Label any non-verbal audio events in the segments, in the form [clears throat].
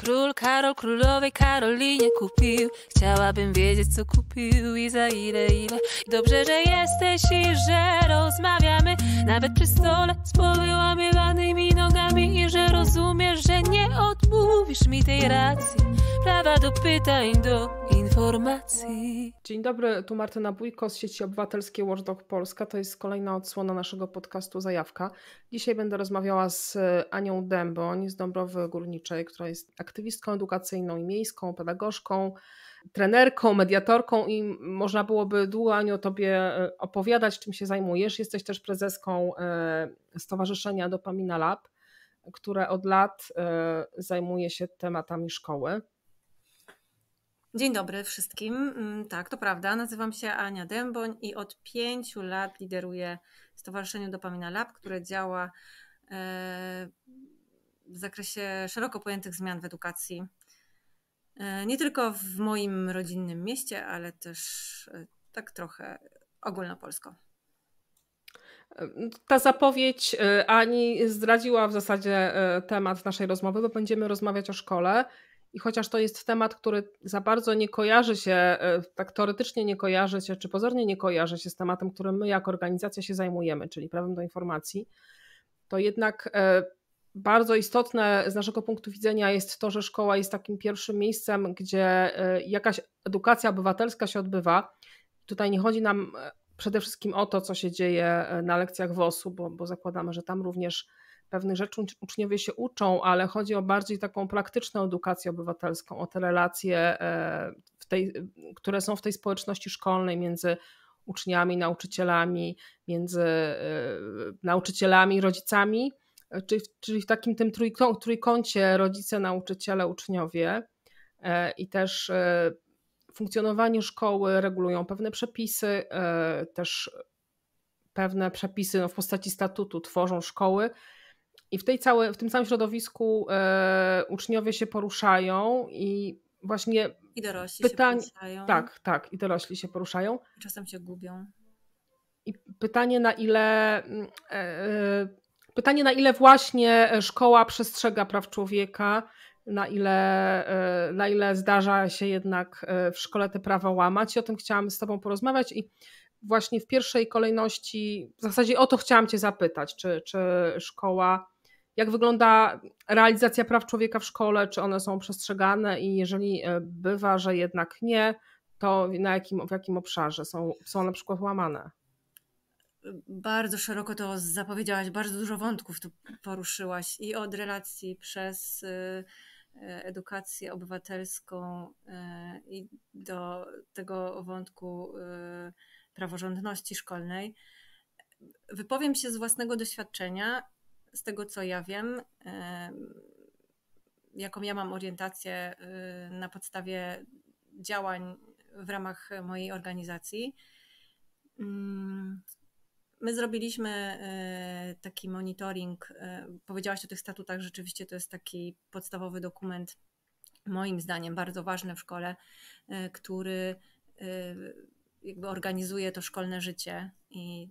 Król Karol królowej Karolinie kupił. Chciałabym wiedzieć co kupił i za ile ile. Dobrze, że jesteś i że rozmawiamy. Nawet przy stole z powyłamywanymi nogami. I że rozumiesz, że nie odmówisz mi tej racji. Prawa do pytań, do informacji. Dzień dobry, tu Martyna Bójko z sieci obywatelskiej Watchdog Polska. To jest kolejna odsłona naszego podcastu Zajawka. Dzisiaj będę rozmawiała z Anią Dęboń z Dąbrowy Górniczej, która jest edukacyjną i miejską, pedagogzką, trenerką, mediatorką i można byłoby długo Aniu Tobie e, opowiadać, czym się zajmujesz. Jesteś też prezeską e, Stowarzyszenia Dopamina Lab, które od lat e, zajmuje się tematami szkoły. Dzień dobry wszystkim. Mm, tak, to prawda. Nazywam się Ania Dęboń i od pięciu lat lideruję Stowarzyszenie Dopamina Lab, które działa w zakresie szeroko pojętych zmian w edukacji. E, nie tylko w moim rodzinnym mieście, ale też e, tak trochę ogólnopolsko. Ta zapowiedź e, Ani zdradziła w zasadzie temat naszej rozmowy, bo będziemy rozmawiać o szkole. I chociaż to jest temat, który za bardzo nie kojarzy się, tak teoretycznie nie kojarzy się, czy pozornie nie kojarzy się z tematem, którym my jako organizacja się zajmujemy, czyli prawem do informacji, to jednak bardzo istotne z naszego punktu widzenia jest to, że szkoła jest takim pierwszym miejscem, gdzie e, jakaś edukacja obywatelska się odbywa. Tutaj nie chodzi nam e, przede wszystkim o to, co się dzieje e, na lekcjach WOS-u, bo, bo zakładamy, że tam również pewnych rzeczy uczniowie się uczą, ale chodzi o bardziej taką praktyczną edukację obywatelską, o te relacje, tej, które są w tej społeczności szkolnej między uczniami, nauczycielami, między nauczycielami rodzicami czyli, czyli w takim tym trójkącie rodzice, nauczyciele, uczniowie e, i też e, funkcjonowanie szkoły regulują pewne przepisy, e, też pewne przepisy no, w postaci statutu tworzą szkoły. I w, tej całe, w tym całym środowisku uczniowie się poruszają i właśnie. I dorośli pytań, się poruszają. Tak, tak, i dorośli się poruszają. Czasem się gubią. I pytanie, na ile mm, Pytanie, na ile właśnie e, szkoła przestrzega praw człowieka, na ile, e, na ile zdarza się jednak e, w szkole te prawa łamać. I o tym chciałam z Tobą porozmawiać i właśnie w pierwszej kolejności, w zasadzie o to chciałam Cię zapytać, czy, czy szkoła, jak wygląda realizacja praw człowieka w szkole, czy one są przestrzegane i jeżeli bywa, że jednak nie, to na jakim, w jakim obszarze są, są na przykład łamane? Bardzo szeroko to zapowiedziałaś, bardzo dużo wątków tu poruszyłaś i od relacji przez y, y, edukację obywatelską y, i do tego wątku praworządności szkolnej. Wypowiem się z własnego doświadczenia, z tego co ja wiem, jaką ja mam orientację na podstawie działań w ramach mojej organizacji. My zrobiliśmy e, taki monitoring. E, powiedziałaś o tych statutach, rzeczywiście to jest taki podstawowy dokument, moim zdaniem bardzo ważny w szkole, e, który jakby organizuje to szkolne życie i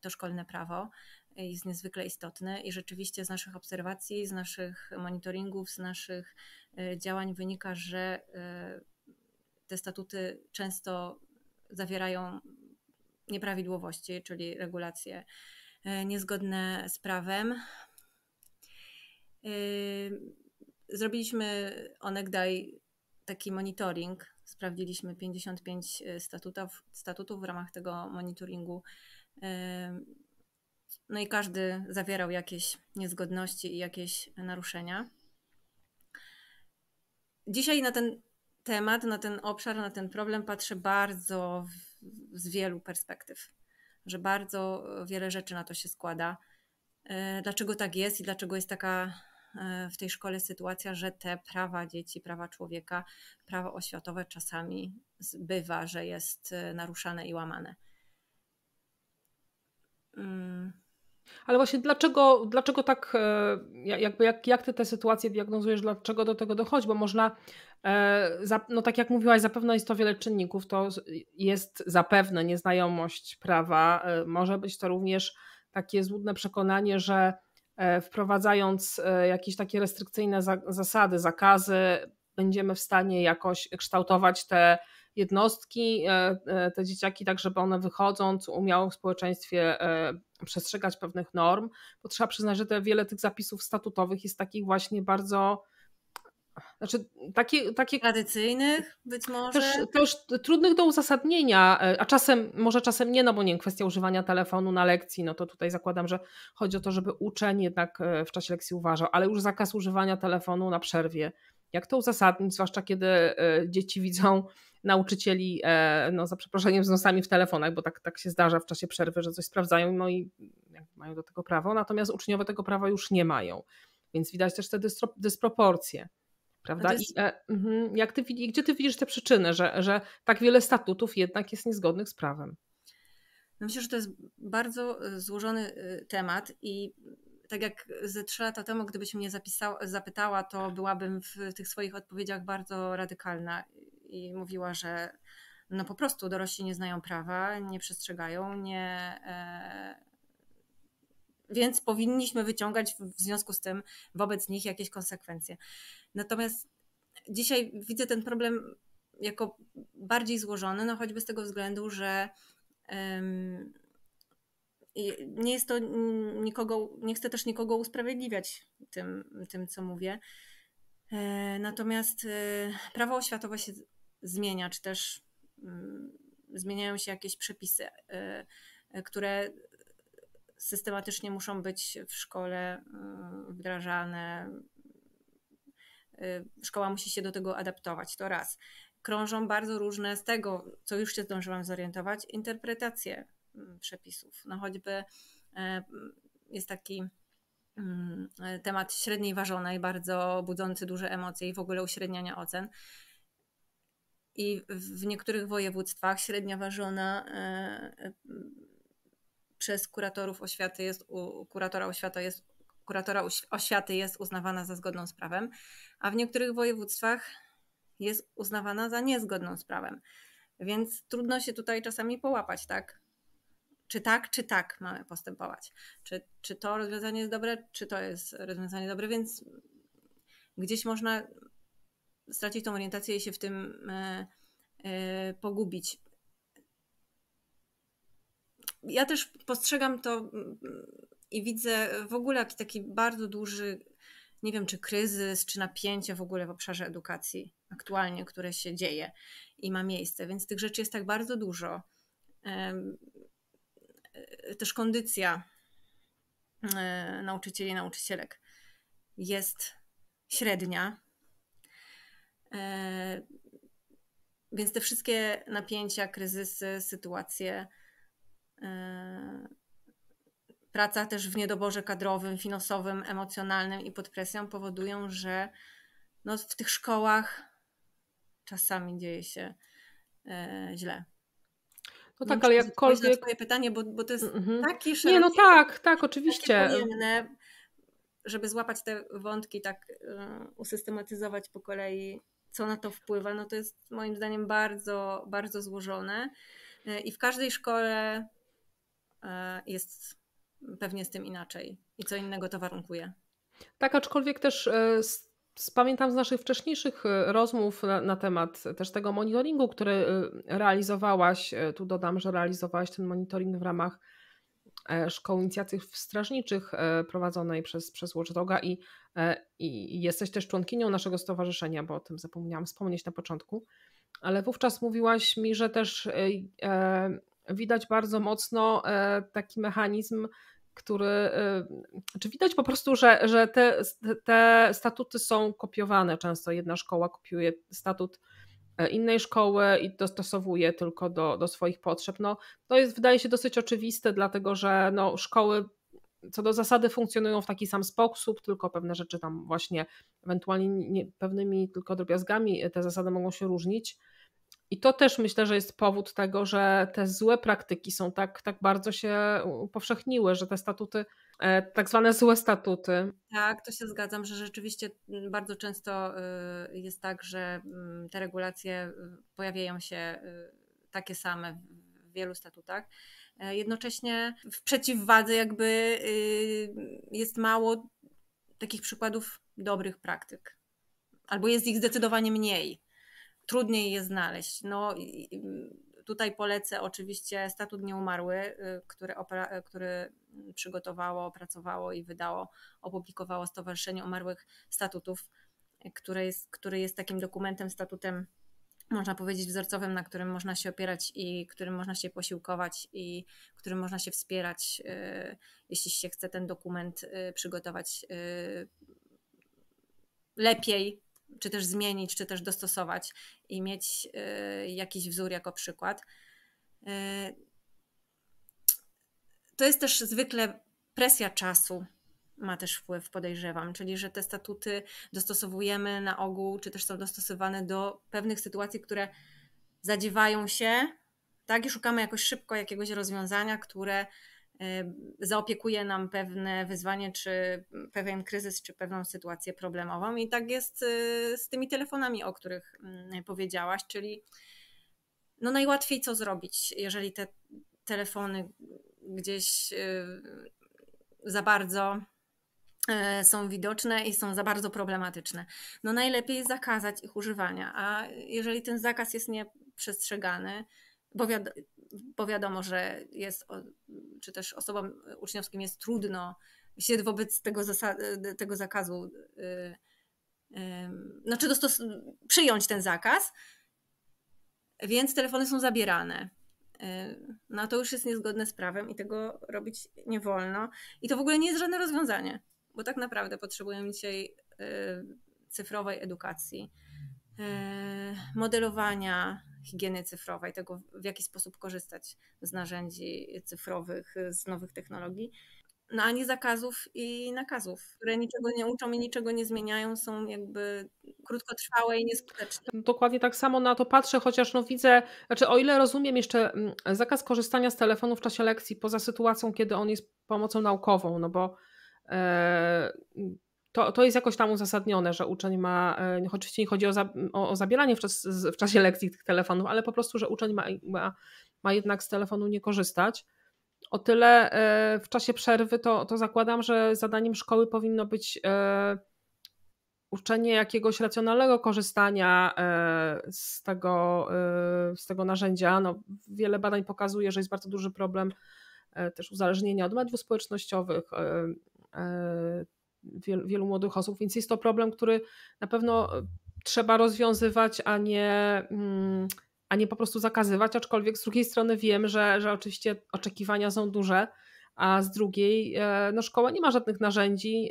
to szkolne prawo. Jest niezwykle istotny i rzeczywiście z naszych obserwacji, z naszych monitoringów, z naszych działań wynika, że te statuty często zawierają nieprawidłowości, czyli regulacje e, niezgodne z prawem. E, zrobiliśmy onegdaj taki monitoring, sprawdziliśmy 55 e, statutów, statutów w ramach tego monitoringu. No i każdy zawierał jakieś niezgodności i jakieś naruszenia. Dzisiaj na ten temat, na ten obszar, na ten problem patrzę bardzo z wielu perspektyw, że bardzo wiele rzeczy na to się składa. E, dlaczego tak jest i dlaczego jest taka e, w tej szkole sytuacja, że te prawa dzieci, prawa człowieka, prawo oświatowe czasami bywa, że jest e, naruszane i łamane. Mm. Ale właśnie dlaczego, dlaczego tak, jakby jak, jak ty tę sytuację diagnozujesz, dlaczego do tego dochodzi? Bo można E, no tak jak mówiłaś, zapewne jest to wiele czynników. To jest zapewne nieznajomość prawa. E, może być to również takie złudne przekonanie, że wprowadzając jakieś takie restrykcyjne zasady, zakazy, będziemy w stanie jakoś kształtować te jednostki, te dzieciaki, tak żeby one wychodząc umiały w społeczeństwie przestrzegać pewnych norm, bo trzeba przyznać, że te wiele tych zapisów statutowych jest takich właśnie bardzo znaczy, takie, takie tradycyjnych być może. Też, też trudnych do uzasadnienia, a czasem, może czasem nie, no bo nie kwestia używania telefonu na lekcji, no to tutaj zakładam, że chodzi o to, żeby uczeń jednak e, w czasie lekcji uważał, ale już zakaz używania telefonu na przerwie. Jak to uzasadnić, zwłaszcza kiedy e, dzieci widzą nauczycieli, e, no za przeproszeniem, z nosami w telefonach, bo tak, tak się zdarza w czasie przerwy, że coś sprawdzają no i mają do tego prawo, natomiast uczniowie tego prawa już nie mają. Więc widać też te dysproporcje. Prawda? Jest... I, e, mhm, jak ty, gdzie ty widzisz te przyczyny, że, że tak wiele statutów jednak jest niezgodnych z prawem? No myślę, że to jest bardzo e, złożony e, temat i tak jak ze trzy lata temu, gdybyś mnie zapisała, zapytała, to byłabym w tych swoich odpowiedziach bardzo radykalna i mówiła, że no po prostu dorośli nie znają prawa, nie przestrzegają, nie, e, więc powinniśmy wyciągać w związku z tym wobec nich jakieś konsekwencje. Natomiast dzisiaj widzę ten problem jako bardziej złożony, no choćby z tego względu, że um, nie jest to nikogo, nie chcę też nikogo usprawiedliwiać tym, tym co mówię. E, natomiast e, prawo oświatowe się zmienia, czy też um, zmieniają się jakieś przepisy, e, które systematycznie muszą być w szkole wdrażane, Y, szkoła musi się do tego adaptować, to raz. Krążą bardzo różne z tego, co już się zdążyłam zorientować, interpretacje mm, przepisów. No choćby jest taki mm, temat średniej ważonej, bardzo budzący duże emocje i w ogóle uśredniania ocen. I w niektórych województwach średnia ważona e, e, przez kuratorów oświaty jest, kuratora oświaty jest kuratora oświaty jest uznawana za zgodną z prawem, a w niektórych województwach jest uznawana za niezgodną z prawem. Więc trudno się tutaj czasami połapać, tak? Czy tak, czy tak mamy postępować? Czy, czy to rozwiązanie jest dobre, czy to jest rozwiązanie dobre? Więc gdzieś można stracić tą orientację i się w tym e, e, pogubić. Ja też postrzegam to i widzę w ogóle jakiś taki bardzo duży, nie wiem czy kryzys, czy napięcie w ogóle w obszarze edukacji aktualnie, które się dzieje i ma miejsce, więc tych rzeczy jest tak bardzo dużo. Też kondycja e, nauczycieli i nauczycielek jest średnia. E, więc te wszystkie napięcia, kryzysy, sytuacje e, praca też w niedoborze kadrowym, finansowym, emocjonalnym i pod presją powodują, że no w tych szkołach czasami dzieje się e, źle. No tak, ale jakkolwiek... Na twoje pytanie, bo, bo to jest mm-hmm. taki szeroki... Nie, no tak, tak, oczywiście. Pojemne, żeby złapać te wątki, tak usystematyzować po kolei, co na to wpływa, no to jest moim zdaniem bardzo, bardzo złożone. Y, I w każdej szkole y, jest pewnie z tym inaczej i co innego to warunkuje. Tak, aczkolwiek też e, pamiętam z naszych wcześniejszych e, rozmów na, na, temat też tego monitoringu, który e, realizowałaś, tu dodam, że realizowałaś ten monitoring w ramach Szkoły Inicjatyw Strażniczych prowadzonej przez, przez Watchdoga i, i jesteś też członkinią naszego stowarzyszenia, bo o tym zapomniałam wspomnieć na początku, ale wówczas mówiłaś mi, że też widać bardzo mocno taki mechanizm który, czy widać po prostu, że, że te, te statuty są kopiowane często. Jedna szkoła kopiuje statut e, innej szkoły i dostosowuje tylko do, do swoich potrzeb. No, to jest, wydaje się, dosyć oczywiste, dlatego że no, szkoły co do zasady funkcjonują w taki sam sposób, tylko pewne rzeczy tam właśnie ewentualnie nie, pewnymi tylko drobiazgami te zasady mogą się różnić. I to też myślę, że jest powód tego, że te złe praktyki są tak, tak bardzo się upowszechniły, że te statuty, e, tak zwane złe statuty. Tak, to się zgadzam, że rzeczywiście mm, bardzo często y, jest tak, że mm, te regulacje y, pojawiają się y, takie same w wielu statutach. Jednocześnie w przeciwwadze jakby jest mało takich przykładów dobrych praktyk. Albo jest ich zdecydowanie mniej. Trudniej je znaleźć. No, tutaj polecę oczywiście Statut Nieumarły, y, który, który przygotowało, opracowało i wydało, opublikowało Stowarzyszenie Umarłych Statutów, jest, który jest takim dokumentem, statutem można powiedzieć, wzorcowym, na którym można się opierać i którym można się posiłkować i którym można się wspierać, y, jeśli się chce ten dokument y, przygotować y, lepiej, czy też zmienić, czy też dostosować i mieć jakiś wzór jako przykład. To jest też zwykle presja czasu ma też wpływ, podejrzewam, czyli że te statuty dostosowujemy na ogół, czy też są dostosowane do pewnych sytuacji, które zadziewają się, tak, i szukamy jakoś szybko jakiegoś rozwiązania, które y, zaopiekuje nam pewne wyzwanie, czy pewien kryzys, czy pewną sytuację problemową. I tak jest y, z tymi telefonami, o których mm, powiedziałaś, czyli no najłatwiej co zrobić, jeżeli te telefony gdzieś y, za bardzo są widoczne i są za bardzo problematyczne. No najlepiej zakazać ich używania, a jeżeli ten zakaz jest nieprzestrzegany, bo, wiad bo wiadomo, że jest, czy też osobom uczniowskim jest trudno się wobec tego, tego zakazu, yy, yy, znaczy przyjąć ten zakaz, więc telefony są zabierane. Y, no to już jest niezgodne z prawem i tego robić nie wolno. I to w ogóle nie jest żadne rozwiązanie bo tak naprawdę potrzebujemy dzisiaj y, cyfrowej edukacji, y, modelowania higieny cyfrowej, tego w jaki sposób korzystać z narzędzi cyfrowych, z nowych technologii. No a nie zakazów i nakazów, które niczego nie uczą i niczego nie zmieniają, są jakby krótkotrwałe i nieskuteczne. Dokładnie tak samo na to patrzę, chociaż no widzę, znaczy o ile rozumiem jeszcze mm, zakaz korzystania z telefonu w czasie lekcji, poza sytuacją, kiedy on jest pomocą naukową, no bo E, to, to jest jakoś tam uzasadnione, że uczeń ma, e, oczywiście nie chodzi o, za, o, o zabieranie w, czas, w, czasie lekcji tych telefonów, ale po prostu, że uczeń ma, ma, ma jednak z telefonu nie korzystać. O tyle e, w czasie przerwy to, to zakładam, że zadaniem szkoły powinno być uczenie jakiegoś racjonalnego korzystania z tego, z tego narzędzia. No, wiele badań pokazuje, że jest bardzo duży problem też uzależnienia od mediów społecznościowych, E, wielu, wielu młodych osób, więc jest to problem, który na pewno e, trzeba rozwiązywać, a nie, mm, a nie po prostu zakazywać, aczkolwiek z drugiej strony wiem, że, że oczywiście oczekiwania są duże, a z drugiej e, no szkoła nie ma żadnych narzędzi,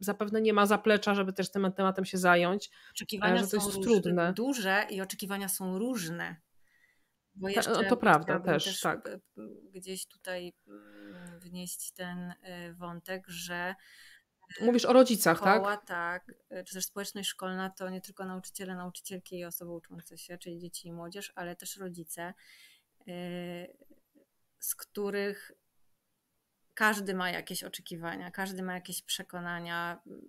zapewne nie ma zaplecza, żeby też tym tematem się zająć. Oczekiwania że to jest są trudne. duże i oczekiwania są różne. Bo jeszcze to, to prawda też, też, tak. Gdzieś tutaj mm, wnieść ten y, wątek, że y, Mówisz o rodzicach, szkoła, tak? tak, czy też społeczność szkolna to nie tylko nauczyciele, nauczycielki i osoby uczące się, czyli dzieci i młodzież, ale też rodzice, z których każdy ma jakieś oczekiwania, każdy ma jakieś przekonania mm,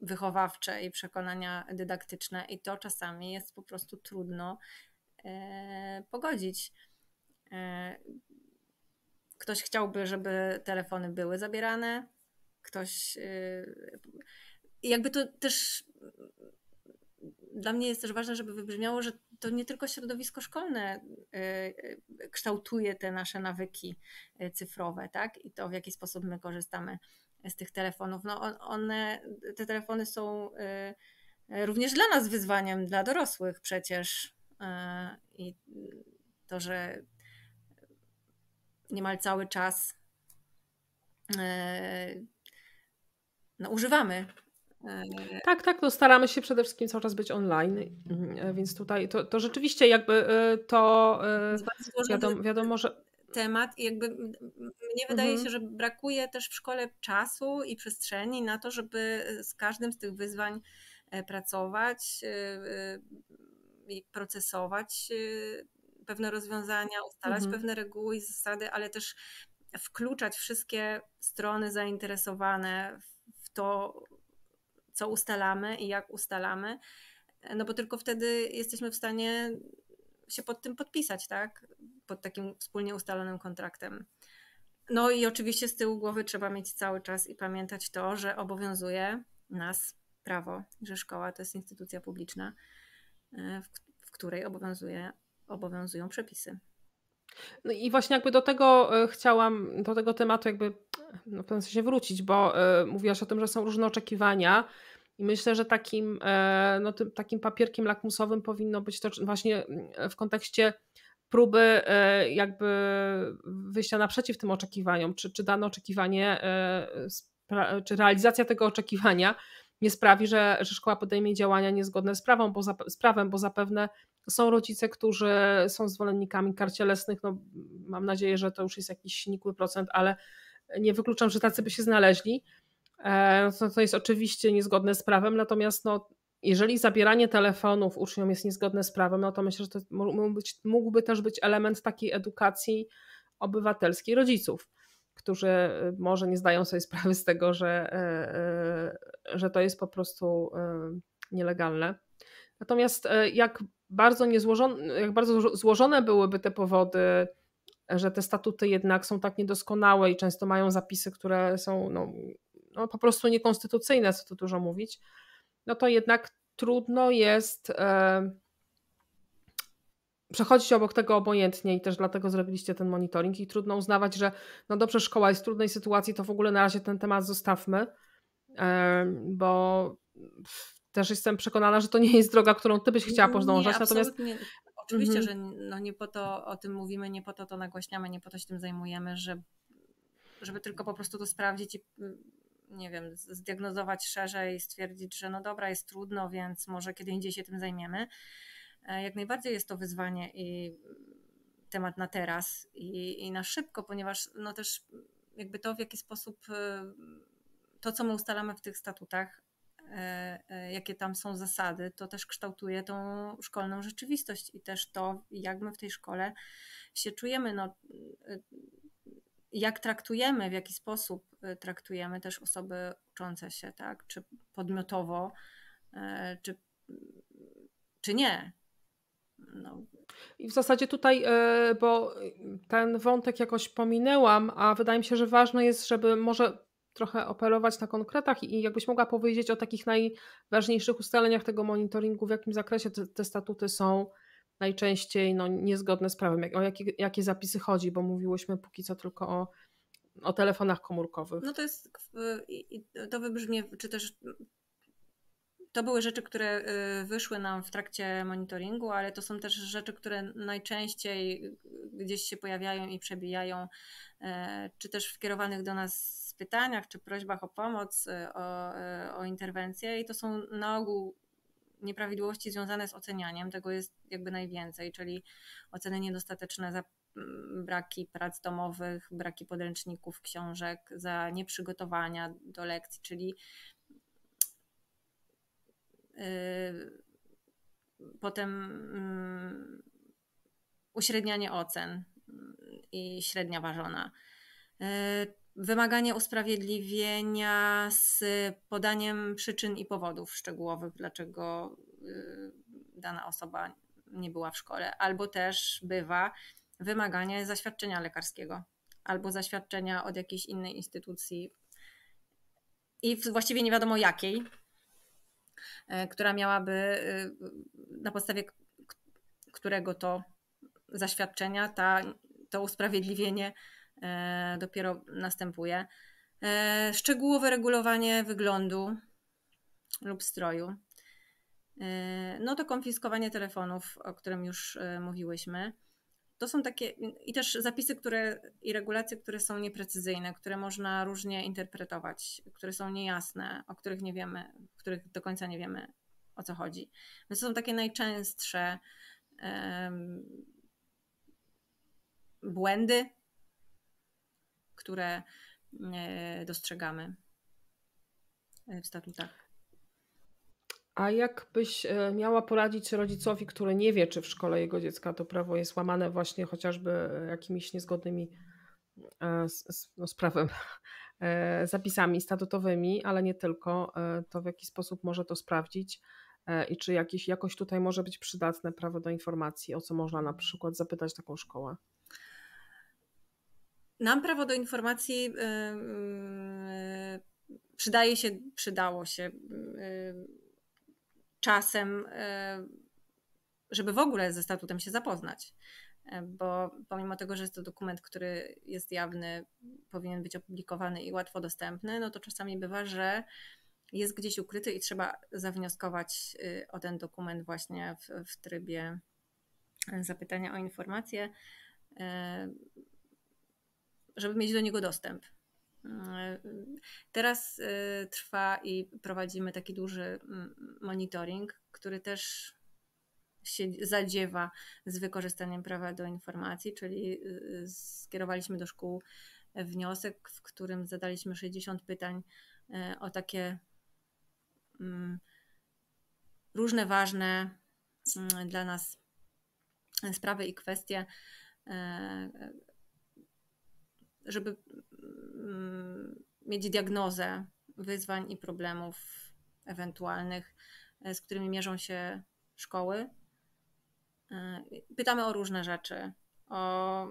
wychowawcze i przekonania dydaktyczne, i to czasami jest po prostu trudno E, pogodzić. E, ktoś chciałby, żeby telefony były zabierane, ktoś. E, jakby to też dla mnie jest też ważne, żeby wybrzmiało, że to nie tylko środowisko szkolne kształtuje te nasze nawyki cyfrowe, tak? I to, w jaki sposób my korzystamy z tych telefonów. No one, te telefony są również dla nas wyzwaniem, dla dorosłych przecież. E, i to, że niemal cały czas e, no, używamy. E, tak, tak, no staramy się przede wszystkim cały czas być online, więc tutaj to, to rzeczywiście jakby to wiadomo, wiadomo, że temat i jakby mnie wydaje mhm. się, że brakuje też w szkole czasu i przestrzeni na to, żeby z każdym z tych wyzwań pracować, i procesować y, pewne rozwiązania, ustalać mhm. pewne reguły i zasady, ale też wkluczać wszystkie strony zainteresowane w to, co ustalamy i jak ustalamy, no bo tylko wtedy jesteśmy w stanie się pod tym podpisać, tak? pod takim wspólnie ustalonym kontraktem. No i oczywiście z tyłu głowy trzeba mieć cały czas i pamiętać to, że obowiązuje nas prawo, że szkoła to jest instytucja publiczna, w, w której obowiązuje, obowiązują przepisy. No i właśnie jakby do tego e, chciałam, do tego tematu jakby no w pewnym sensie wrócić, bo y, mówiłaś o tym, że są różne oczekiwania i myślę, że takim, y, no, tym, takim papierkiem lakmusowym powinno być to właśnie w kontekście próby y, jakby wyjścia naprzeciw tym oczekiwaniom, czy, czy dane oczekiwanie, czy realizacja tego oczekiwania nie sprawi, że, że szkoła podejmie działania niezgodne z, prawem, bo, z prawem, bo zapewne są rodzice, którzy są zwolennikami kar cielesnych. No, mam nadzieję, że to już jest jakiś nikły procent, ale nie wykluczam, że tacy by się znaleźli. E, no to jest oczywiście niezgodne z prawem, natomiast no, jeżeli zabieranie telefonów uczniom jest niezgodne z prawem, no to myślę, że to mógłby, być, mógłby też być element takiej edukacji obywatelskiej rodziców, którzy y, może nie zdają sobie sprawy z tego, że, y, y, że to jest po prostu nielegalne. Natomiast jak bardzo, niezłożone, jak bardzo złożone byłyby te powody, że te statuty jednak są tak niedoskonałe i często mają zapisy, które są no, no po prostu niekonstytucyjne, co tu dużo mówić, no to jednak trudno jest przechodzić obok tego obojętnie i też dlatego zrobiliście ten monitoring i trudno uznawać, że no dobrze, szkoła jest w trudnej sytuacji, to w ogóle na razie ten temat zostawmy, bo też jestem przekonana, że to nie jest droga, którą ty byś chciała podążać. Nie, natomiast Oczywiście, mhm. że no nie po to o tym mówimy, nie po to to nagłaśniamy, nie po to się tym zajmujemy, że, żeby tylko po prostu to sprawdzić i nie wiem, zdiagnozować szerzej, stwierdzić, że no dobra, jest trudno, więc może kiedy indziej się tym zajmiemy. E, jak najbardziej jest to wyzwanie i temat na teraz i, i na szybko, ponieważ no też jakby to, w jaki sposób e, to, co my ustalamy w tych statutach, E, jakie tam są zasady, to też kształtuje tą szkolną rzeczywistość i też to, jak my w tej szkole się czujemy. No, jak traktujemy, w jaki sposób traktujemy też osoby uczące się, tak? Czy podmiotowo, czy, czy nie. No. I w zasadzie tutaj, bo ten wątek jakoś pominęłam, a wydaje mi się, że ważne jest, żeby może trochę operować na konkretach i jakbyś mogła powiedzieć o takich najważniejszych ustaleniach tego monitoringu, w jakim zakresie te, te statuty są najczęściej no, niezgodne z prawem, o jakie, jakie zapisy chodzi, bo mówiłyśmy póki co tylko o, o telefonach komórkowych. No to jest, to wybrzmie, czy też to były rzeczy, które y, wyszły nam w trakcie monitoringu, ale to są też rzeczy, które najczęściej gdzieś się pojawiają i przebijają, e, czy też w kierowanych do nas pytaniach czy prośbach o pomoc, y, o, y, o interwencję i to są na ogół nieprawidłowości związane z ocenianiem, tego jest jakby najwięcej, czyli oceny niedostateczne za mm, braki prac domowych, braki podręczników, książek, za nieprzygotowania do lekcji, czyli potem yy, uśrednianie ocen i średnia ważona. Yy, wymaganie usprawiedliwienia z podaniem przyczyn i powodów szczegółowych, dlaczego y, dana osoba nie była w szkole, albo też bywa wymaganie zaświadczenia lekarskiego albo zaświadczenia od jakiejś innej instytucji i właściwie nie wiadomo jakiej, która miałaby y, na podstawie którego to zaświadczenia ta, to usprawiedliwienie E, dopiero następuje. E, szczegółowe regulowanie wyglądu lub stroju. E, no to konfiskowanie telefonów, o którym już mówiłyśmy. To są takie i też zapisy, które i regulacje, które są nieprecyzyjne, które można różnie interpretować, które są niejasne, o których nie wiemy, których do końca nie wiemy o co chodzi. Więc to są takie najczęstsze błędy, które e, dostrzegamy w statutach. A jakbyś e, miała poradzić rodzicowi, który nie wie, czy w szkole jego dziecka to prawo jest łamane właśnie chociażby jakimiś niezgodnymi e, z, no, z prawem [laughs] zapisami statutowymi, ale nie tylko, to w jaki sposób może to sprawdzić i czy jakieś, jakoś tutaj może być przydatne prawo do informacji, o co można na przykład zapytać taką szkołę? nam prawo do informacji przydaje się, przydało się czasem, żeby w ogóle ze statutem się zapoznać. Bo pomimo tego, że jest to dokument, który jest jawny, powinien być opublikowany i łatwo dostępny, no to czasami bywa, że jest gdzieś ukryty i trzeba zawnioskować y, o ten dokument właśnie w, w trybie zapytania o informację, żeby mieć do niego dostęp. Teraz y, trwa i prowadzimy taki duży mm, monitoring, który też się zadziewa z wykorzystaniem prawa do informacji, czyli y, skierowaliśmy do szkół wniosek, w którym zadaliśmy 60 pytań y, o takie mm, różne ważne mm, dla nas sprawy i kwestie, żeby mm, mieć diagnozę wyzwań i problemów ewentualnych, e, z którymi mierzą się szkoły. E, pytamy o różne rzeczy. O,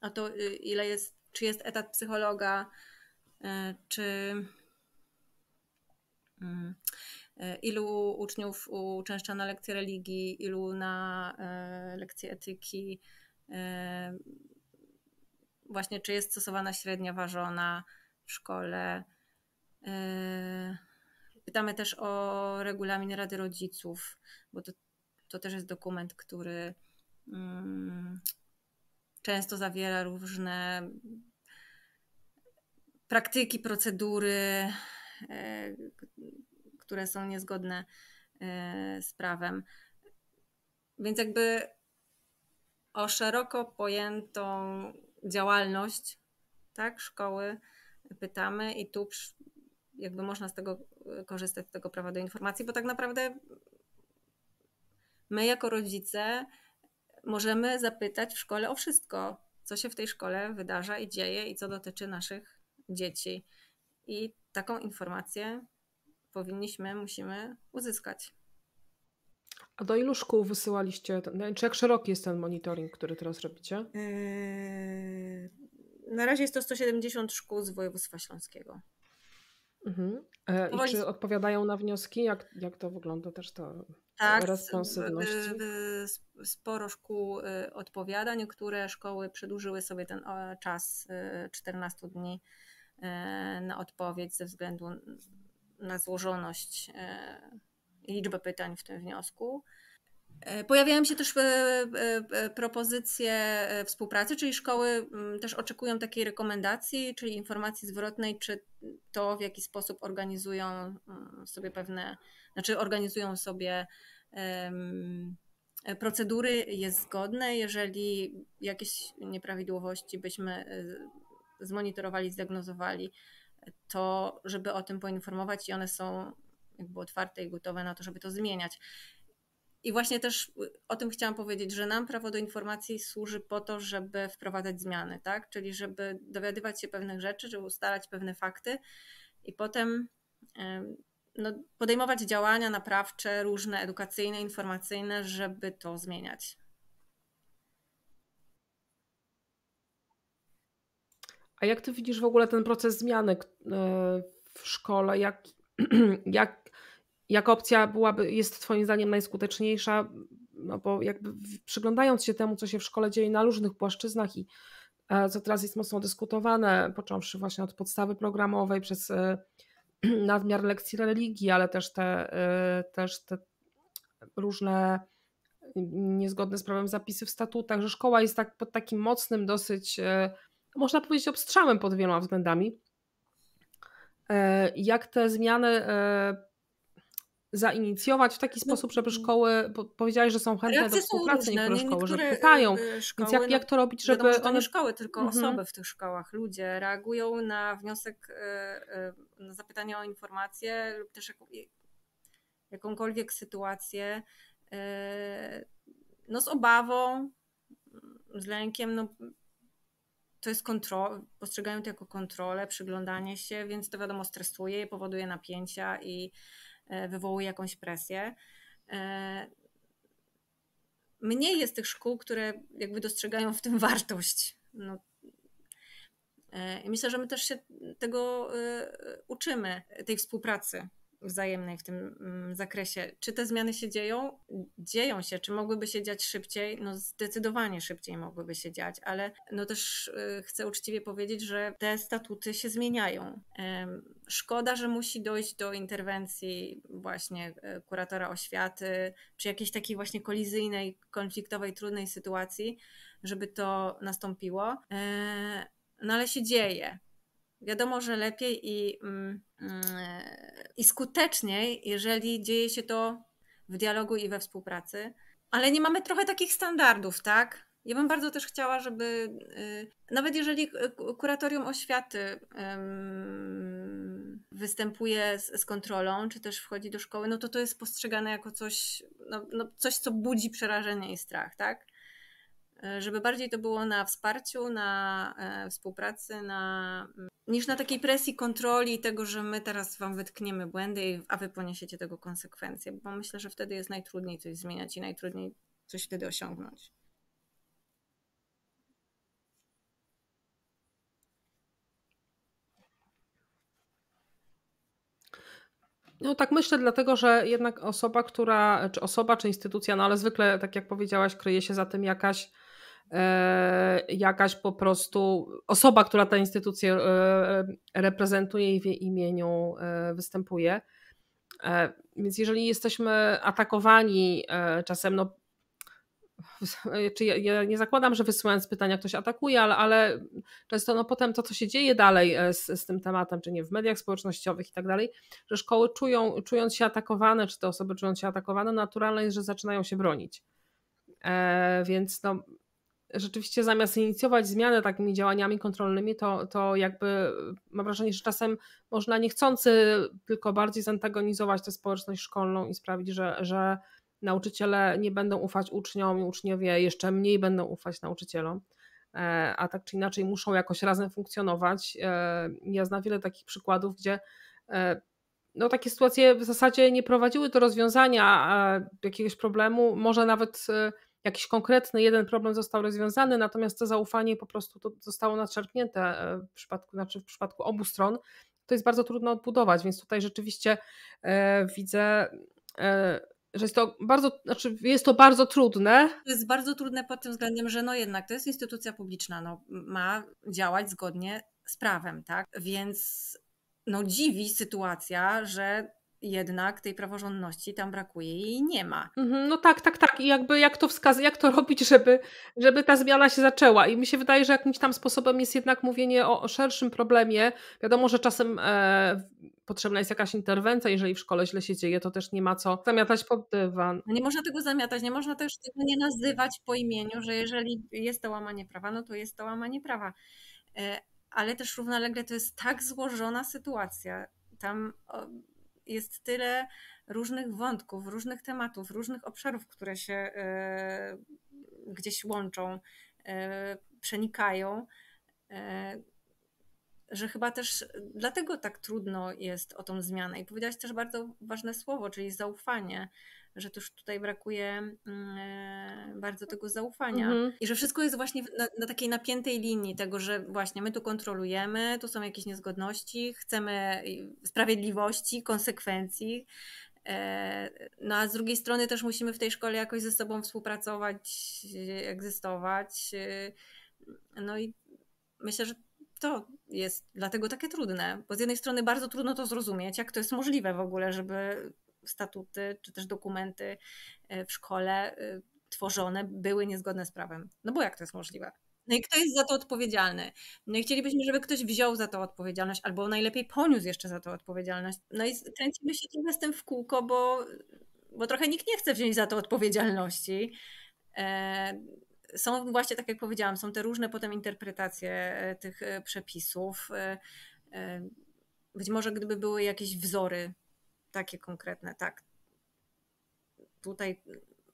o to, y, ile jest, czy jest etat psychologa, e, czy mm, ilu uczniów uczęszcza na lekcje religii, ilu na lekcje etyki, właśnie czy jest stosowana średnia ważona w szkole. Yy, pytamy też o regulamin Rady Rodziców, bo to, to też jest dokument, który mm, często zawiera różne praktyki, procedury, yy, które są niezgodne yy, z prawem. Więc jakby o szeroko pojętą działalność tak, szkoły pytamy i tu jakby można z tego e, korzystać, z tego prawa do informacji, bo tak naprawdę my jako rodzice możemy zapytać w szkole o wszystko, co się w tej szkole wydarza i dzieje i co dotyczy naszych dzieci. I taką informację powinniśmy, musimy uzyskać. A do ilu szkół wysyłaliście, czy jak szeroki jest ten monitoring, który teraz robicie? Yy, na razie jest to 170 szkół z województwa śląskiego. Mhm. E, I czy odpowiadają na wnioski? Jak, jak to wygląda też to tak, responsywność? Sporo szkół y, odpowiada. Niektóre szkoły przedłużyły sobie ten czas 14 y, dni y, na odpowiedź ze względu na złożoność liczbę pytań w tym wniosku. E, pojawiają się też e, e, propozycje współpracy, czyli szkoły mm, też oczekują takiej rekomendacji, czyli informacji zwrotnej, czy to w jaki sposób organizują mm, sobie pewne, znaczy organizują sobie procedury jest zgodne. Jeżeli jakieś nieprawidłowości byśmy zmonitorowali, zdiagnozowali, to żeby o tym poinformować i one są jakby otwarte i gotowe na to, żeby to zmieniać. I właśnie też o tym chciałam powiedzieć, że nam prawo do informacji służy po to, żeby wprowadzać zmiany, tak? Czyli żeby dowiadywać się pewnych rzeczy, żeby ustalać pewne fakty i potem no, podejmować działania naprawcze, różne edukacyjne, informacyjne, żeby to zmieniać. A jak ty widzisz w ogóle ten proces zmiany e, w szkole? Jak, [clears throat] jak jak opcja byłaby, jest Twoim zdaniem najskuteczniejsza? No bo jakby przyglądając się temu, co się w szkole dzieje na różnych płaszczyznach i e, co teraz jest mocno dyskutowane, począwszy właśnie od podstawy programowej przez e, [clears throat] nadmiar lekcji religii, ale też te, e, też te różne niezgodne z prawem zapisy w statutach, że szkoła jest tak pod takim mocnym dosyć, można powiedzieć, obstrzałem pod wieloma względami. Jak te zmiany zainicjować w taki no, sposób, żeby mm. szkoły, powiedziałaś, że są chętne do współpracy różne. niektóre szkoły, że pytają, szkoły, więc jak, jak to robić, żeby wiadomo, one... nie szkoły, tylko mhm. osoby w tych szkołach, ludzie reagują na wniosek, e, e, na zapytanie o informację lub też jakąkolwiek sytuację no z obawą, z lękiem, no to jest kontrola, postrzegają to jako kontrolę, przyglądanie się, więc to wiadomo stresuje, powoduje napięcia i wywołuje jakąś presję. E, mniej jest tych szkół, które jakby dostrzegają w tym wartość. No, i myślę, że my też się tego uczymy, tej współpracy wzajemnej w tym mm, zakresie. Czy te zmiany się dzieją? Dzieją się. Czy mogłyby się dziać szybciej? No zdecydowanie szybciej mogłyby się dziać, ale no też y, chcę uczciwie powiedzieć, że te statuty się zmieniają. Szkoda, że musi dojść do interwencji właśnie y, kuratora oświaty przy jakiejś takiej właśnie kolizyjnej, konfliktowej, trudnej sytuacji, żeby to nastąpiło. E, no ale się dzieje. Wiadomo, że lepiej i, mm, mm, i skuteczniej, jeżeli dzieje się to w dialogu i we współpracy, ale nie mamy trochę takich standardów, tak? Ja bym bardzo też chciała, żeby y, nawet jeżeli kuratorium oświaty występuje z, kontrolą, czy też wchodzi do szkoły, no to to jest postrzegane jako coś, no, no coś, co budzi przerażenie i strach, tak? E, żeby bardziej to było na wsparciu, na e, współpracy, na, mm, niż na takiej presji kontroli tego, że my teraz wam wytkniemy błędy, a wy poniesiecie tego konsekwencje, bo myślę, że wtedy jest najtrudniej coś zmieniać i najtrudniej coś wtedy osiągnąć. No tak myślę, dlatego że jednak osoba, która, czy osoba, czy instytucja, no ale zwykle, tak jak powiedziałaś, kryje się za tym jakaś jakaś po prostu osoba, która tę instytucję e, reprezentuje i w jej imieniu e, występuje. Więc jeżeli jesteśmy atakowani czasem, no, [laughs] czy ja, ja, nie zakładam, że wysyłając pytania ktoś atakuje, ale, ale często no, potem to, co się dzieje dalej z, z tym tematem, czy nie w mediach społecznościowych i tak dalej, że szkoły czują, czując się atakowane, czy te osoby czując się atakowane, naturalne jest, że zaczynają się bronić. E, więc no, rzeczywiście zamiast inicjować zmianę takimi działaniami kontrolnymi, to, to jakby mam wrażenie, że czasem można niechcący tylko bardziej zantagonizować tę społeczność szkolną i sprawić, że, że nauczyciele nie będą ufać uczniom i uczniowie jeszcze mniej będą ufać nauczycielom. E, a tak czy inaczej muszą jakoś razem funkcjonować. E, ja znam wiele takich przykładów, gdzie e, no, takie sytuacje w zasadzie nie prowadziły do rozwiązania jakiegoś problemu, może nawet jakiś konkretny jeden problem został rozwiązany, natomiast to zaufanie po prostu to zostało nadszarpnięte e, w przypadku, znaczy w przypadku obu stron, to jest bardzo trudno odbudować, więc tutaj rzeczywiście e, widzę, e, że jest to bardzo, znaczy jest to bardzo trudne. To jest bardzo trudne pod tym względem, że no jednak to jest instytucja publiczna, no, ma działać zgodnie z prawem, tak? Więc no dziwi sytuacja, że jednak tej praworządności tam brakuje i nie ma. Mhm, no tak, tak, tak. I jakby jak to wskazać, jak to robić, żeby, żeby ta zmiana się zaczęła. I mi się wydaje, że jakimś tam sposobem jest jednak mówienie o, o szerszym problemie. Wiadomo, że czasem e, potrzebna jest jakaś interwencja, jeżeli w szkole źle się dzieje, to też nie ma co zamiatać pod dywan. No nie można tego zamiatać, nie można też tego nie nazywać po imieniu, że jeżeli jest to łamanie prawa, no to jest to łamanie prawa. E, ale też równolegle to jest tak złożona sytuacja. Tam jest tyle różnych wątków, różnych tematów, różnych obszarów, które się e, gdzieś łączą, e, przenikają, e, że chyba też dlatego tak trudno jest o tą zmianę. I powiedziałaś też bardzo ważne słowo, czyli zaufanie że też tutaj brakuje mm, e, bardzo tego zaufania mhm. i że wszystko jest właśnie na, na, takiej napiętej linii tego, że właśnie my tu kontrolujemy, tu są jakieś niezgodności, chcemy sprawiedliwości, konsekwencji, e, no a z drugiej strony też musimy w tej szkole jakoś ze sobą współpracować, egzystować. E, no i myślę, że to jest dlatego takie trudne, bo z jednej strony bardzo trudno to zrozumieć, jak to jest możliwe w ogóle, żeby statuty czy też dokumenty e, w szkole e, tworzone były niezgodne z prawem. No bo jak to jest możliwe? No i kto jest za to odpowiedzialny? No i chcielibyśmy, żeby ktoś wziął za to odpowiedzialność, albo najlepiej poniósł jeszcze za to odpowiedzialność. No i kręcimy się trochę z tym w kółko, bo, bo trochę nikt nie chce wziąć za to odpowiedzialności. E, są właśnie, tak jak powiedziałam, są te różne potem interpretacje tych przepisów. Być może gdyby były jakieś wzory takie konkretne, tak. Tutaj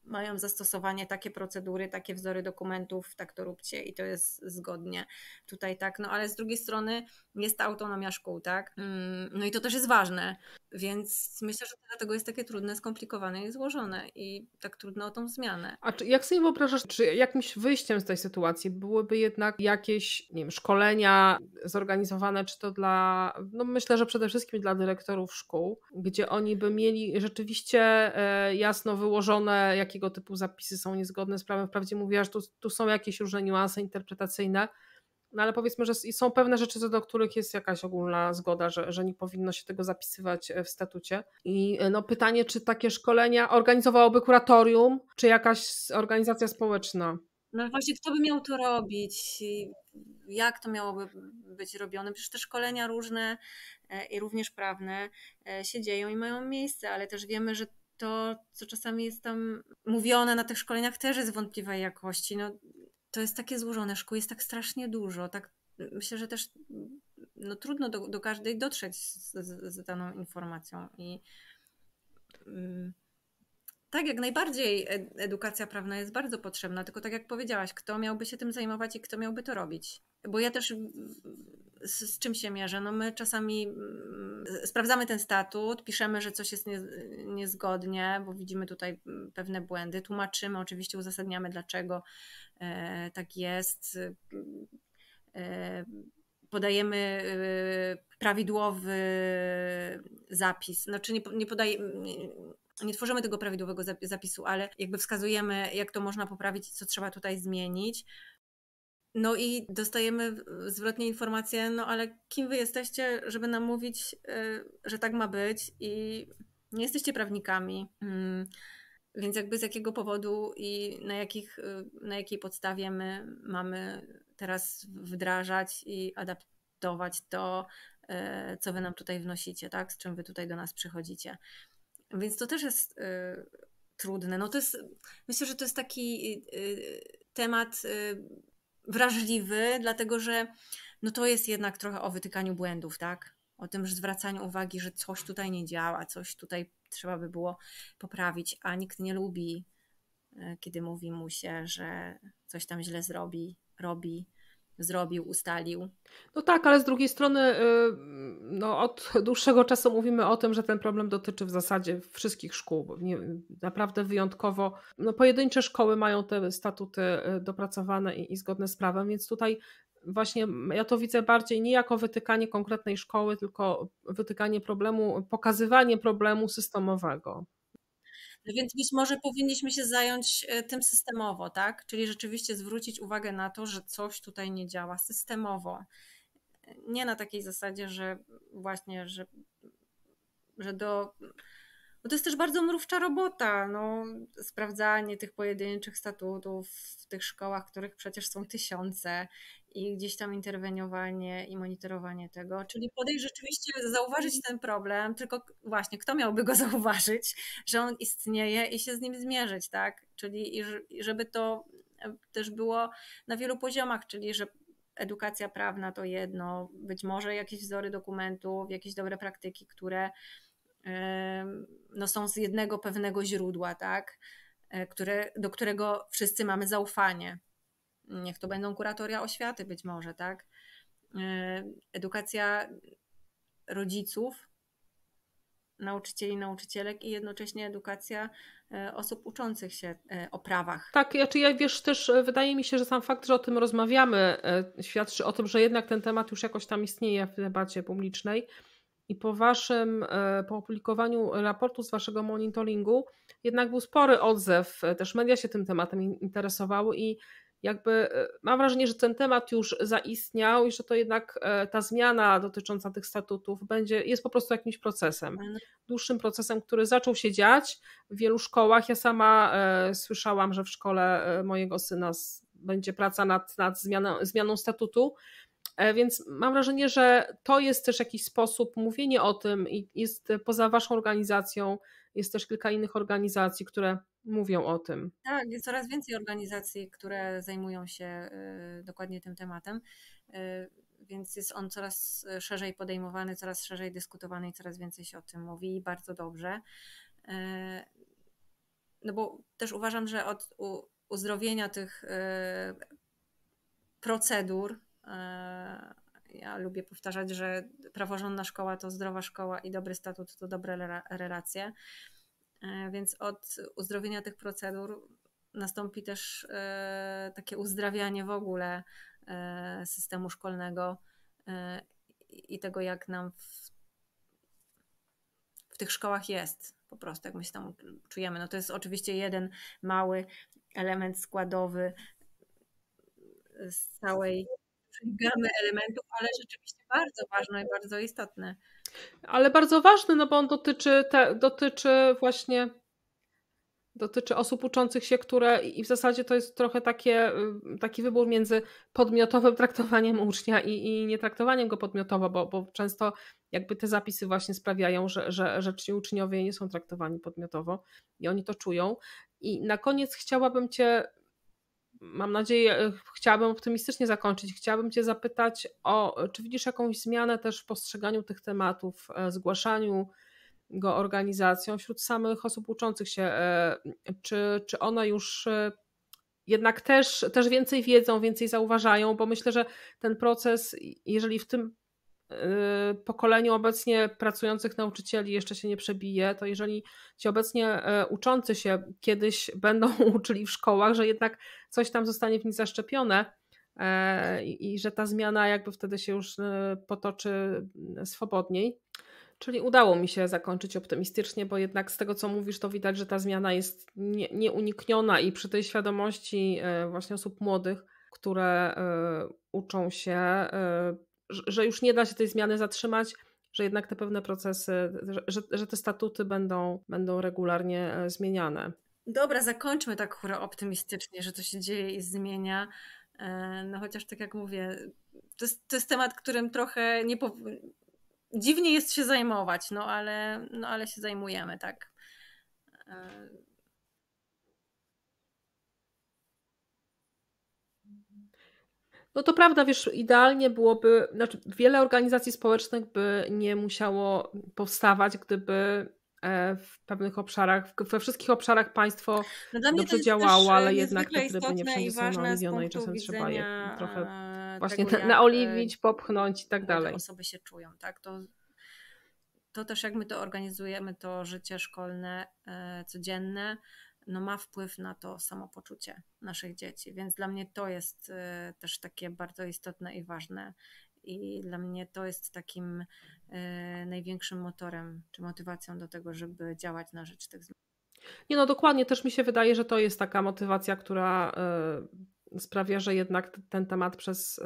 mają zastosowanie takie procedury, takie wzory dokumentów, tak to róbcie i to jest zgodnie tutaj tak, no ale z drugiej strony jest ta autonomia szkół, tak, mm, no i to też jest ważne, więc myślę, że dlatego jest takie trudne, skomplikowane i złożone i tak trudno o tą zmianę. A czy, jak sobie wyobrażasz, czy jakimś wyjściem z tej sytuacji byłyby jednak jakieś, nie wiem, szkolenia zorganizowane, czy to dla, no myślę, że przede wszystkim dla dyrektorów szkół, gdzie oni by mieli rzeczywiście e, jasno wyłożone, jakiego typu zapisy są niezgodne z prawem. Wprawdzie mówiłaś, że tu, tu są jakieś różne niuanse interpretacyjne, no ale powiedzmy, że są pewne rzeczy, co do których jest jakaś ogólna zgoda, że, że nie powinno się tego zapisywać e, w statucie. I e, no pytanie, czy takie szkolenia organizowałoby kuratorium, czy jakaś organizacja społeczna? No właśnie, kto by miał to robić? Jak to miałoby być robione? Przecież te szkolenia różne e, i również prawne się dzieją i mają miejsce, ale też wiemy, że to, co czasami jest tam mówione na tych szkoleniach, też jest wątpliwej jakości. No, to jest takie złożone, szkół jest tak strasznie dużo. Tak, myślę, że też no, trudno do, do każdej dotrzeć z, z, z daną informacją. I mm, tak, jak najbardziej edukacja prawna jest bardzo potrzebna, tylko tak jak powiedziałaś, kto miałby się tym zajmować i kto miałby to robić. Bo ja też z, z czym się mierzę? No my czasami mm, sprawdzamy ten statut, piszemy, że coś jest nie, niezgodnie, bo widzimy tutaj pewne błędy, tłumaczymy, oczywiście uzasadniamy, dlaczego e, tak jest. E, podajemy e, prawidłowy zapis. Znaczy nie, nie podaje, nie tworzymy tego prawidłowego zapisu, ale jakby wskazujemy, jak to można poprawić co trzeba tutaj zmienić. No i dostajemy zwrotnie informację, no ale kim wy jesteście, żeby nam mówić, y, że tak ma być i nie jesteście prawnikami. Mm, więc jakby z jakiego powodu i na, jakich, y, na jakiej podstawie my mamy teraz wdrażać i adaptować to, y, co wy nam tutaj wnosicie, tak? Z czym wy tutaj do nas przychodzicie. Więc to też jest trudne. No to jest, myślę, że to jest taki temat wrażliwy, dlatego że no to jest jednak trochę o wytykaniu błędów, tak? O tym że zwracaniu uwagi, że coś tutaj nie działa, coś tutaj trzeba by było poprawić, a nikt nie lubi, e, kiedy mówi mu się, że coś tam źle zrobi, robi zrobił, ustalił. No tak, ale z drugiej strony y, no, od dłuższego czasu mówimy o tym, że ten problem dotyczy w zasadzie wszystkich szkół. Nie, naprawdę wyjątkowo. No, pojedyncze szkoły mają te statuty y, dopracowane i, i zgodne z prawem, więc tutaj właśnie ja to widzę bardziej nie jako wytykanie konkretnej szkoły, tylko wytykanie problemu, pokazywanie problemu systemowego. Więc być może powinniśmy się zająć e, tym systemowo, tak? Czyli rzeczywiście zwrócić uwagę na to, że coś tutaj nie działa systemowo. Nie na takiej zasadzie, że właśnie, że, że do bo to jest też bardzo mrówcza robota, no, sprawdzanie tych pojedynczych statutów w tych szkołach, których przecież są tysiące i gdzieś tam interweniowanie i monitorowanie tego, czyli podejść rzeczywiście, zauważyć ten problem, tylko właśnie kto miałby go [laughs] zauważyć, że on istnieje i się z nim zmierzyć, tak? Czyli żeby to też było na wielu poziomach, czyli że edukacja prawna to jedno, być może jakieś wzory dokumentów, jakieś dobre praktyki, które no, są z jednego pewnego źródła, tak? E, które, do którego wszyscy mamy zaufanie. Niech to będą kuratoria oświaty być może, tak? E, edukacja rodziców, nauczycieli, nauczycielek i jednocześnie edukacja e, osób uczących się o prawach. Tak, ja, czy ja wiesz też, wydaje mi się, że sam fakt, że o tym rozmawiamy, świadczy o tym, że jednak ten temat już jakoś tam istnieje w debacie publicznej i po waszym, po opublikowaniu raportu z waszego monitoringu jednak był spory odzew, też media się tym tematem interesowały i jakby e, mam wrażenie, że ten temat już zaistniał i że to jednak ta zmiana dotycząca tych statutów będzie, jest po prostu jakimś procesem, dłuższym procesem, który zaczął się dziać w wielu szkołach. Ja sama słyszałam, że w szkole mojego syna będzie praca nad, nad zmianą, zmianą statutu. E, więc mam wrażenie, że to jest też jakiś sposób mówienie o tym i jest poza waszą organizacją, jest też kilka innych organizacji, które mówią o tym. Tak, jest coraz więcej organizacji, które zajmują się y, dokładnie tym tematem, y, więc jest on coraz szerzej podejmowany, coraz szerzej dyskutowany i coraz więcej się o tym mówi i bardzo dobrze. Y, no bo też uważam, że od uzdrowienia tych procedur, ja lubię powtarzać, że praworządna szkoła to zdrowa szkoła i dobry statut to dobre relacje. Więc od uzdrowienia tych procedur nastąpi też takie uzdrawianie w ogóle systemu szkolnego i tego, jak nam w, w tych szkołach jest po prostu, jak my się tam czujemy. No to jest oczywiście jeden mały element składowy z całej gamy elementów, ale rzeczywiście bardzo ważny i bardzo istotny. Ale bardzo ważny, no bo on dotyczy, te, dotyczy właśnie dotyczy osób uczących się, które i w zasadzie to jest trochę takie, y, taki wybór między podmiotowym [laughs] traktowaniem ucznia i, i nietraktowaniem go podmiotowo, bo, bo często jakby te zapisy właśnie sprawiają, że, że, że ci uczniowie nie są traktowani podmiotowo i oni to czują. I na koniec chciałabym Cię, mam nadzieję, y, chciałabym optymistycznie zakończyć, chciałabym Cię zapytać o, czy widzisz jakąś zmianę też w postrzeganiu tych tematów, e, zgłaszaniu, go organizacją wśród samych osób uczących się. E, czy, czy one już e, jednak też, też więcej wiedzą, więcej zauważają, bo myślę, że ten proces, jeżeli w tym e, pokoleniu obecnie pracujących nauczycieli jeszcze się nie przebije, to jeżeli ci obecnie uczący się kiedyś będą [laughs] uczyli w szkołach, że jednak coś tam zostanie w nich zaszczepione i, i że ta zmiana jakby wtedy się już potoczy swobodniej. Czyli udało mi się zakończyć optymistycznie, bo jednak z tego, co mówisz, to widać, że ta zmiana jest nie, nieunikniona i przy tej świadomości e, właśnie osób młodych, które e, uczą się, e, że już nie da się tej zmiany zatrzymać, że jednak te pewne procesy, że, że te statuty będą, będą regularnie zmieniane. Dobra, zakończmy tak chóra optymistycznie, że to się dzieje i zmienia. No chociaż tak jak mówię, to jest, to jest temat, którym trochę nie, po, dziwnie jest się zajmować, no ale, no ale się zajmujemy, tak. No to prawda, wiesz, idealnie byłoby, znaczy wiele organizacji społecznych by nie musiało powstawać, gdyby e, w pewnych obszarach, we wszystkich obszarach państwo no dobrze działało, ale jednak te tryby nie wszędzie są naoliwione i czasem trzeba je trochę właśnie tego, naoliwić, popchnąć i tak dalej. osoby się czują, tak? To to też jak my to organizujemy, to życie szkolne e, codzienne, no ma wpływ na to samopoczucie naszych dzieci. Więc dla mnie to jest e, też takie bardzo istotne i ważne. I dla mnie to jest takim e, największym motorem czy motywacją do tego, żeby działać na rzecz tych zmian. Nie no, dokładnie też mi się wydaje, że to jest taka motywacja, która sprawia, że jednak ten temat przez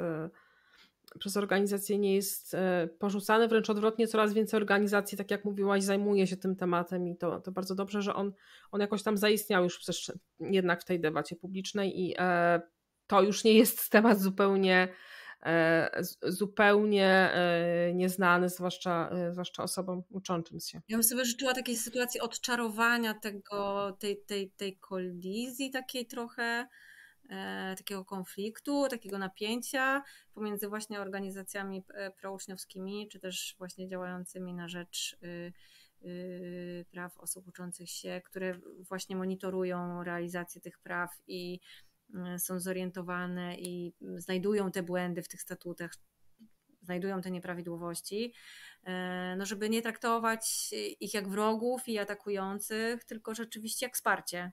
przez organizację nie jest e, porzucany, wręcz odwrotnie, coraz więcej organizacji, tak jak mówiłaś, zajmuje się tym tematem i to, to bardzo dobrze, że on, on jakoś tam zaistniał już jednak w tej debacie publicznej i e, to już nie jest [laughs] temat zupełnie e, zupełnie nieznany, zwłaszcza, zwłaszcza osobom uczącym się. Ja bym sobie życzyła takiej sytuacji odczarowania tego, tej, tej, tej kolizji takiej trochę, takiego konfliktu, takiego napięcia pomiędzy właśnie organizacjami e, prouczniowskimi, czy też właśnie działającymi na rzecz y, y, praw osób uczących się, które właśnie monitorują realizację tych praw i y, są zorientowane i znajdują te błędy w tych statutach, znajdują te nieprawidłowości, e, no żeby nie traktować ich jak wrogów i atakujących, tylko rzeczywiście jak wsparcie.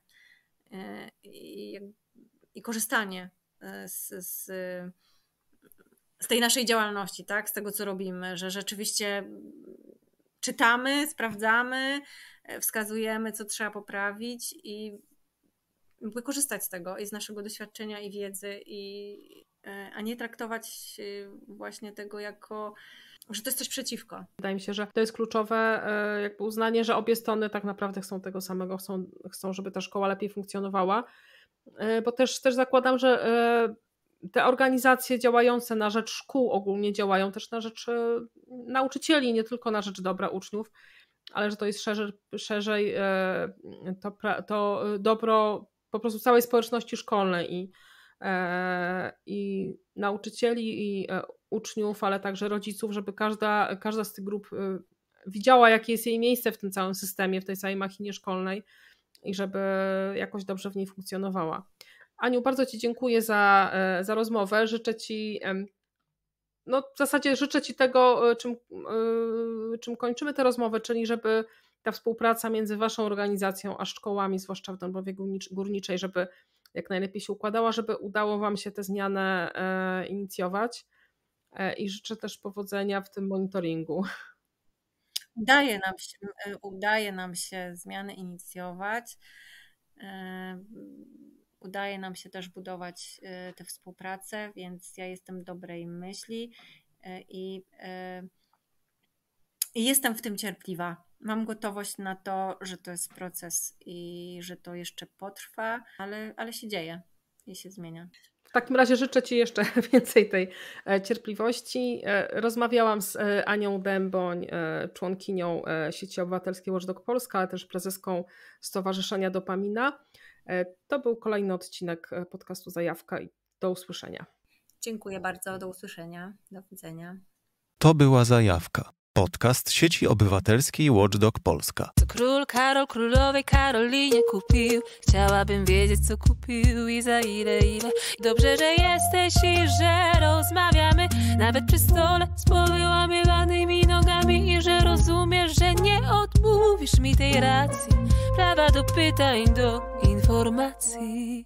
I i korzystanie e, z, z, z tej naszej działalności, tak? z tego, co robimy, że rzeczywiście czytamy, sprawdzamy, e, wskazujemy, co trzeba poprawić i korzystać z tego i z naszego doświadczenia i wiedzy, i, e, a nie traktować właśnie tego jako że to jest coś przeciwko. Wydaje mi się, że to jest kluczowe jakby uznanie, że obie strony tak naprawdę chcą tego samego, chcą, chcą żeby ta szkoła lepiej funkcjonowała bo też, też zakładam, że e, te organizacje działające na rzecz szkół ogólnie działają też na rzecz e, nauczycieli, nie tylko na rzecz dobra uczniów, ale że to jest szerzej, szerzej to, to dobro po prostu całej społeczności szkolnej i, i nauczycieli, i uczniów, ale także rodziców, żeby każda, każda z tych grup widziała, jakie jest jej miejsce w tym całym systemie, w tej całej machinie szkolnej i żeby jakoś dobrze w niej funkcjonowała. Aniu, bardzo Ci dziękuję za, e, za rozmowę. Życzę Ci, no w zasadzie życzę Ci tego, czym, czym kończymy tę rozmowę, czyli żeby ta współpraca między Waszą organizacją a szkołami, zwłaszcza w Dąbrowie Górniczej, żeby jak najlepiej się układała, żeby udało Wam się tę zmianę e, inicjować e, i życzę też powodzenia w tym monitoringu. Udaje nam się, e, udaje nam się zmiany inicjować. Udaje nam się też budować tę współpracę, więc ja jestem dobrej myśli i, i jestem w tym cierpliwa mam gotowość na to, że to jest proces i że to jeszcze potrwa, ale, ale się dzieje i się zmienia. W takim razie życzę Ci jeszcze [laughs] więcej tej e, cierpliwości. E, rozmawiałam z e, Anią Dęboń, członkinią sieci obywatelskiej Watchdog Polska, ale też prezeską Stowarzyszenia Dopamina. To był kolejny odcinek podcastu Zajawka i do usłyszenia. Dziękuję bardzo, do usłyszenia, do widzenia. To była Zajawka Podcast sieci obywatelskiej Watchdog Polska. Co król Karol królowej Karolinie kupił? Chciałabym wiedzieć, co kupił i za ile, ile. Dobrze, że jesteś i że rozmawiamy, nawet przy stole z powyłamywanymi nogami i że rozumiesz, że nie odmówisz mi tej racji. Prawa do pytań, do informacji.